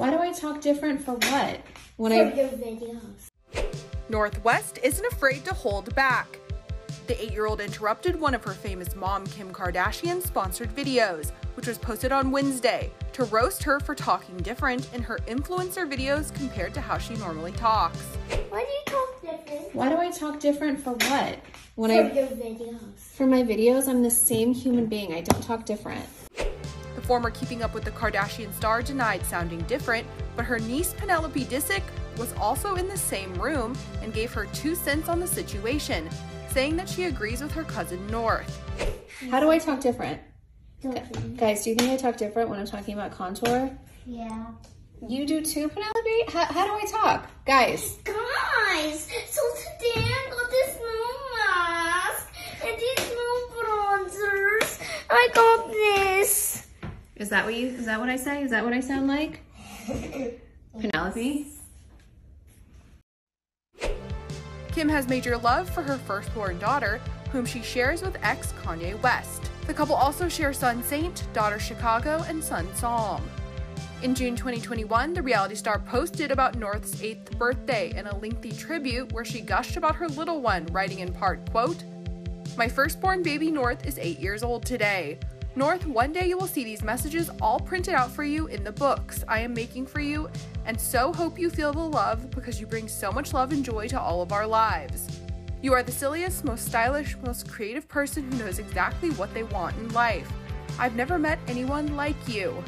Why do I talk different for what? When For I your videos. North West isn't afraid to hold back. The eight year old interrupted one of her famous mom, Kim Kardashian, sponsored videos, which was posted on Wednesday, to roast her for talking different in her influencer videos compared to how she normally talks. Why do you talk different? why do I talk different for what? When For I your videos. for my videos, I'm the same human being. I don't talk different. The former Keeping Up with the Kardashian star denied sounding different, but her niece Penelope Disick was also in the same room and gave her two cents on the situation, saying that she agrees with her cousin North. How do I talk different? Talking. Guys, do you think I talk different when I'm talking about contour? Yeah. You do too, Penelope? How, how do I talk? Guys, Guys, so today I got this new mask and these new bronzers. I got this. Is that what you is that what I say? Is that what I sound like? Penelope? Kim has major love for her firstborn daughter, whom she shares with ex Kanye West. The couple also share son Saint, daughter Chicago, and son Psalm. In June 2021, the reality star posted about North's 8th birthday in a lengthy tribute where she gushed about her little one, writing in part, quote, My firstborn baby North is 8 years old today. North, one day you will see these messages all printed out for you in the books I am making for you, and so hope you feel the love because you bring so much love and joy to all of our lives. You are the silliest, most stylish, most creative person who knows exactly what they want in life. I've never met anyone like you.